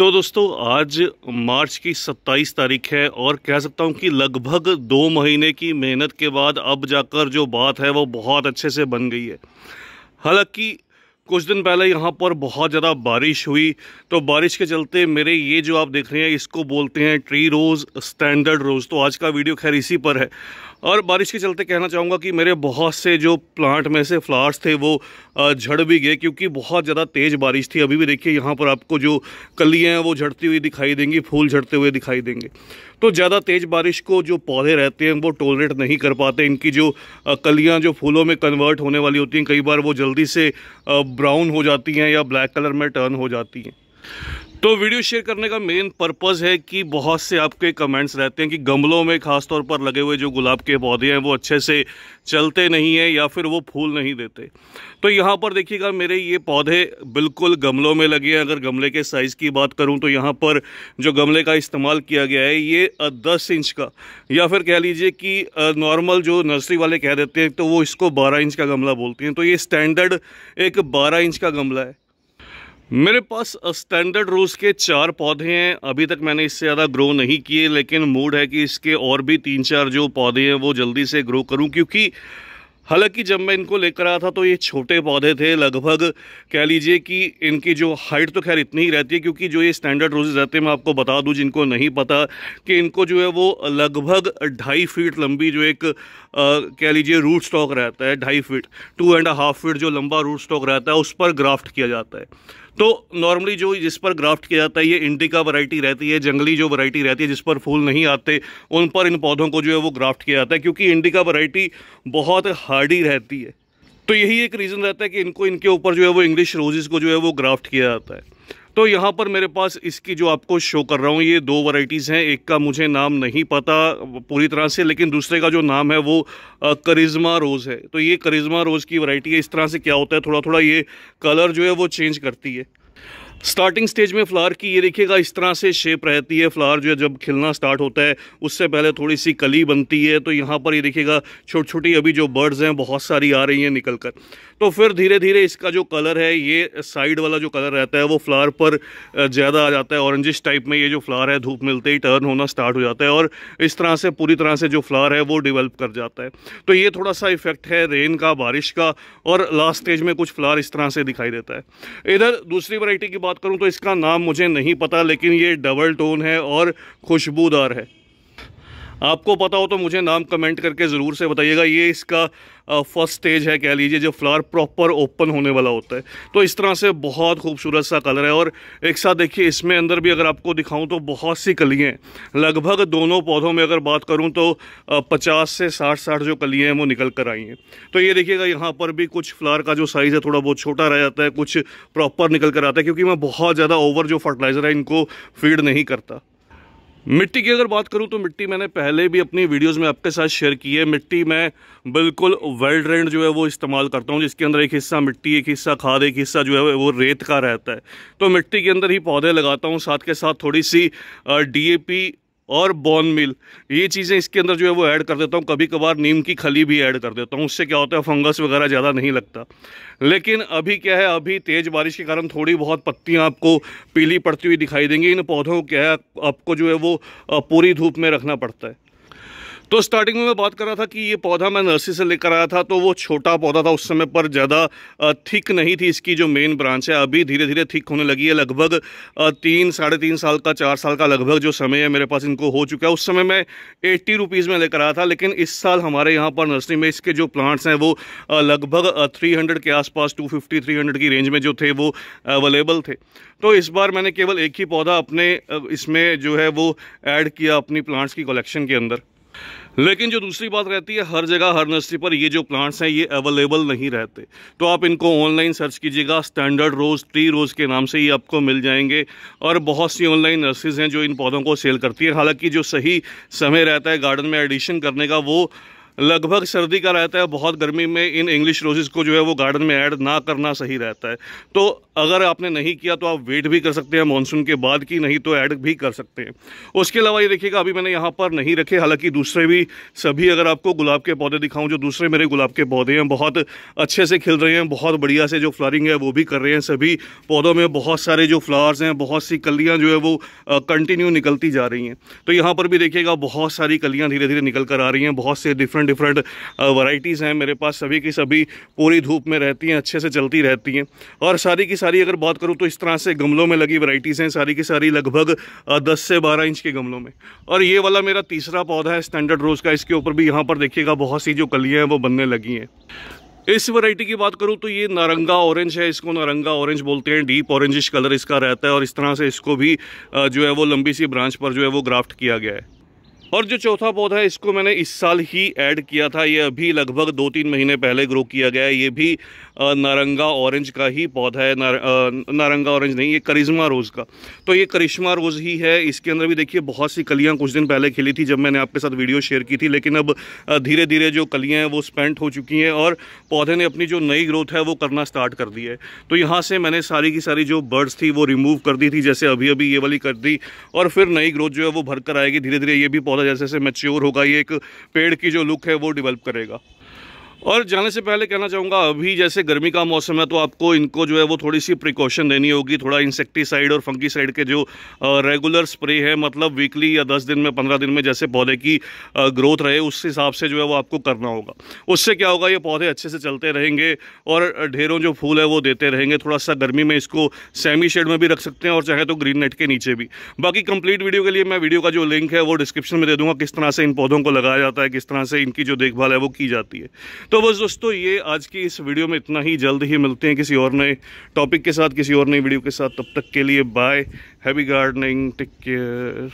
तो दोस्तों, आज मार्च की 27 तारीख है और कह सकता हूँ कि लगभग दो महीने की मेहनत के बाद अब जाकर जो बात है वो बहुत अच्छे से बन गई है। हालाँकि कुछ दिन पहले यहाँ पर बहुत ज़्यादा बारिश हुई। तो बारिश के चलते मेरे ये जो आप देख रहे हैं, इसको बोलते हैं ट्री रोज़, स्टैंडर्ड रोज़। तो आज का वीडियो खैर इसी पर है। और बारिश के चलते कहना चाहूँगा कि मेरे बहुत से जो प्लांट में से फ्लावर्स थे, वो झड़ भी गए क्योंकि बहुत ज़्यादा तेज़ बारिश थी। अभी भी देखिए यहाँ पर आपको जो कलियाँ हैं, वो झड़ती हुई दिखाई देंगी, फूल झड़ते हुए दिखाई देंगे। तो ज़्यादा तेज़ बारिश को जो पौधे रहते हैं, वो टोलरेट नहीं कर पाते। इनकी जो कलियाँ, जो फूलों में कन्वर्ट होने वाली होती हैं, कई बार वो जल्दी से ब्राउन हो जाती हैं या ब्लैक कलर में टर्न हो जाती हैं। तो वीडियो शेयर करने का मेन पर्पज़ है कि बहुत से आपके कमेंट्स रहते हैं कि गमलों में ख़ास तौर पर लगे हुए जो गुलाब के पौधे हैं, वो अच्छे से चलते नहीं हैं या फिर वो फूल नहीं देते। तो यहाँ पर देखिएगा, मेरे ये पौधे बिल्कुल गमलों में लगे हैं। अगर गमले के साइज़ की बात करूँ तो यहाँ पर जो गमले का इस्तेमाल किया गया है, ये दस इंच का। या फिर कह लीजिए कि नॉर्मल जो नर्सरी वाले कह देते हैं तो वो इसको बारह इंच का गमला बोलते हैं। तो ये स्टैंडर्ड एक बारह इंच का गमला है। मेरे पास स्टैंडर्ड रोज़ के चार पौधे हैं। अभी तक मैंने इससे ज़्यादा ग्रो नहीं किए, लेकिन मूड है कि इसके और भी तीन चार जो पौधे हैं, वो जल्दी से ग्रो करूँ, क्योंकि हालाँकि जब मैं इनको लेकर आया था तो ये छोटे पौधे थे। लगभग कह लीजिए कि इनकी जो हाइट तो खैर इतनी ही रहती है, क्योंकि जो ये स्टैंडर्ड रोजेज रहते हैं, मैं आपको बता दूँ, जिनको नहीं पता कि इनको जो है वो लगभग ढाई फीट लंबी जो एक कह लीजिए रूट स्टॉक रहता है, ढाई feet two and half feet जो लंबा रूट स्टॉक रहता है, उस पर ग्राफ्ट किया जाता है। तो नॉर्मली जो जिस पर ग्राफ्ट किया जाता है, ये इंडिका वैरायटी रहती है, जंगली जो वैरायटी रहती है, जिस पर फूल नहीं आते, उन पर इन पौधों को जो है वो ग्राफ्ट किया जाता है, क्योंकि इंडिका वैरायटी बहुत हार्डी रहती है। तो यही एक रीज़न रहता है कि इनको, इनके ऊपर जो है वो इंग्लिश रोजेज़ को जो है वो ग्राफ्ट किया जाता है। तो यहाँ पर मेरे पास इसकी जो आपको शो कर रहा हूँ, ये दो वैरायटीज़ हैं, एक का मुझे नाम नहीं पता पूरी तरह से, लेकिन दूसरे का जो नाम है वो करिश्मा रोज़ है। तो ये करिश्मा रोज़ की वैरायटी है, इस तरह से क्या होता है थोड़ा थोड़ा ये कलर जो है वो चेंज करती है। स्टार्टिंग स्टेज में फ्लावर की, ये देखिएगा, इस तरह से शेप रहती है फ्लावर जो है, जब खिलना स्टार्ट होता है, उससे पहले थोड़ी सी कली बनती है तो यहाँ पर ये देखिएगा छोटी छोटी अभी जो बर्ड्स हैं, बहुत सारी आ रही हैं निकल कर तो फिर धीरे धीरे इसका जो कलर है, ये साइड वाला जो कलर रहता है, वो फ्लावर पर ज़्यादा आ जाता है ऑरेंजिश टाइप में ये जो फ्लावर है, धूप मिलते ही टर्न होना स्टार्ट हो जाता है, और इस तरह से, पूरी तरह से जो फ्लावर है, वो डिवेल्प कर जाता है। तो ये थोड़ा सा इफ़ेक्ट है रेन का, बारिश का, और लास्ट स्टेज में कुछ फ्लावर इस तरह से दिखाई देता है। इधर दूसरी वराइटी की बात करूँ तो इसका नाम मुझे नहीं पता, लेकिन ये डबल टोन है और खुशबूदार है। आपको पता हो तो मुझे नाम कमेंट करके ज़रूर से बताइएगा। ये इसका फ़र्स्ट स्टेज है, कह लीजिए, जो फ्लावर प्रॉपर ओपन होने वाला होता है। तो इस तरह से बहुत खूबसूरत सा कलर है और एक साथ देखिए, इसमें अंदर भी अगर आपको दिखाऊँ तो बहुत सी कलियाँ लगभग दोनों पौधों में अगर बात करूँ तो पचास से साठ साठ जो कलियाँ हैं वो निकल कर आई हैं। तो ये देखिएगा, यहाँ पर भी कुछ फ्लावर का जो साइज़ है थोड़ा बहुत छोटा रह जाता है, कुछ प्रॉपर निकल कर आता है, क्योंकि मैं बहुत ज़्यादा ओवर जो फर्टिलाइज़र है, इनको फ़ीड नहीं करता। मिट्टी की अगर बात करूँ तो मिट्टी मैंने पहले भी अपनी वीडियोस में आपके साथ शेयर की है। मिट्टी मैं बिल्कुल वेल ड्रेंड जो है वो इस्तेमाल करता हूँ, जिसके अंदर एक हिस्सा मिट्टी, एक हिस्सा खाद, एक हिस्सा जो है वो रेत का रहता है। तो मिट्टी के अंदर ही पौधे लगाता हूँ, साथ के साथ थोड़ी सी डीएपी और बोन मिल ये चीज़ें इसके अंदर जो है वो ऐड कर देता हूँ। कभी कभार नीम की खली भी ऐड कर देता हूँ। उससे क्या होता है फंगस वगैरह ज़्यादा नहीं लगता। लेकिन अभी क्या है, अभी तेज़ बारिश के कारण थोड़ी बहुत पत्तियाँ आपको पीली पड़ती हुई दिखाई देंगी। इन पौधों को क्या है, आपको जो है वो पूरी धूप में रखना पड़ता है। तो स्टार्टिंग में मैं बात कर रहा था कि ये पौधा मैं नर्सरी से लेकर आया था तो वो छोटा पौधा था, उस समय पर ज़्यादा थिक नहीं थी इसकी जो मेन ब्रांच है। अभी धीरे धीरे थिक होने लगी है, लगभग तीन, साढ़े तीन साल का, चार साल का लगभग जो समय है मेरे पास इनको हो चुका है। उस समय मैं एट्टी रुपीज़ में लेकर आया था, लेकिन इस साल हमारे यहाँ पर नर्सरी में इसके जो प्लांट्स हैं, वो लगभग थ्री के आसपास टू फिफ्टी की रेंज में जो थे, वो अवेलेबल थे। तो इस बार मैंने केवल एक ही पौधा अपने इसमें जो है वो ऐड किया अपनी प्लांट्स की कलेक्शन के अंदर। लेकिन जो दूसरी बात रहती है, हर जगह, हर नर्सरी पर ये जो प्लांट्स हैं, ये अवेलेबल नहीं रहते। तो आप इनको ऑनलाइन सर्च कीजिएगा स्टैंडर्ड रोज़ ट्री रोज़ के नाम से ही आपको मिल जाएँगे। और बहुत सी ऑनलाइन नर्सरीज हैं जो इन पौधों को सेल करती है। हालाँकि जो सही समय रहता है गार्डन में एडिशन करने का, वो लगभग सर्दी का रहता है, बहुत गर्मी में इन इंग्लिश रोजेज़ को जो है वो गार्डन में ऐड ना करना सही रहता है। तो अगर आपने नहीं किया तो आप वेट भी कर सकते हैं मानसून के बाद की नहीं तो ऐड भी कर सकते हैं। उसके अलावा ये देखिएगा, अभी मैंने यहाँ पर नहीं रखे, हालाँकि दूसरे भी सभी अगर आपको गुलाब के पौधे दिखाऊँ, जो दूसरे मेरे गुलाब के पौधे हैं, बहुत अच्छे से खिल रहे हैं, बहुत बढ़िया से जो फ्लारिंग है वो भी कर रहे हैं, सभी पौधों में बहुत सारे जो फ्लावर्स हैं, बहुत सी कलियाँ जो है वो कंटिन्यू निकलती जा रही हैं। तो यहाँ पर भी देखिएगा, बहुत सारी कलियाँ धीरे धीरे निकल कर आ रही हैं, बहुत से डिफरेंट डिफरेंट वराइटीज़ हैं मेरे पास, सभी की सभी पूरी धूप में रहती हैं, अच्छे से चलती रहती हैं। और सारी की सारी अगर बात करूँ तो इस तरह से गमलों में लगी वराइटीज़ हैं, सारी की सारी लगभग दस से बारह इंच के गमलों में। और ये वाला मेरा तीसरा पौधा है स्टैंडर्ड रोज़ का, इसके ऊपर भी यहाँ पर देखिएगा, बहुत सी जो कलियाँ हैं वो बनने लगी हैं। इस वैरायटी की बात करूँ तो ये नारंगा ऑरेंज है, इसको नारंगा ऑरेंज बोलते हैं डीप ऑरेंजिश कलर इसका रहता है और इस तरह से इसको भी जो है वो लंबी सी ब्रांच पर जो है वो ग्राफ्ट किया गया है। और जो चौथा पौधा है इसको मैंने इस साल ही ऐड किया था। ये अभी लगभग दो तीन महीने पहले ग्रो किया गया है। ये भी नारंगा ऑरेंज का ही पौधा है। नार, नारंगा ऑरेंज नहीं ये करिश्मा रोज़ का। तो ये करिश्मा रोज़ ही है। इसके अंदर भी देखिए बहुत सी कलियाँ कुछ दिन पहले खिली थी जब मैंने आपके साथ वीडियो शेयर की थी। लेकिन अब धीरे धीरे जो कलियाँ हैं वो स्पेंट हो चुकी हैं और पौधे ने अपनी जो नई ग्रोथ है वो करना स्टार्ट कर दी है। तो यहाँ से मैंने सारी की सारी जो बर्ड्स थी वो रिमूव कर दी थी जैसे अभी अभी ये वाली कर दी और फिर नई ग्रोथ जो है वो भर कर आएगी। धीरे धीरे ये भी पौधा जैसे जैसे मेच्योर होगा ये एक पेड़ की जो लुक है वो डेवलप करेगा। और जाने से पहले कहना चाहूँगा, अभी जैसे गर्मी का मौसम है तो आपको इनको जो है वो थोड़ी सी प्रिकॉशन देनी होगी, थोड़ा इंसेक्टिसाइड और फंकीसाइड के जो रेगुलर स्प्रे है मतलब वीकली या दस दिन में, पंद्रह दिन में जैसे पौधे की ग्रोथ रहे, उस हिसाब से जो है वो आपको करना होगा। उससे क्या होगा, ये पौधे अच्छे से चलते रहेंगे और ढेरों जो फूल है वो देते रहेंगे थोड़ा सा गर्मी में इसको सेमी शेड में भी रख सकते हैं और चाहे तो ग्रीन नेट के नीचे भी। बाकी कंप्लीट वीडियो के लिए मैं वीडियो का जो लिंक है, वो डिस्क्रिप्शन में दे दूँगा, किस तरह से इन पौधों को लगाया जाता है, किस तरह से इनकी जो देखभाल है, वो की जाती है। तो बस दोस्तों, ये आज की इस वीडियो में इतना ही। जल्द ही मिलते हैं किसी और नए टॉपिक के साथ, किसी और नई वीडियो के साथ। तब तक के लिए bye heavy gardening take care